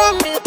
Oh. me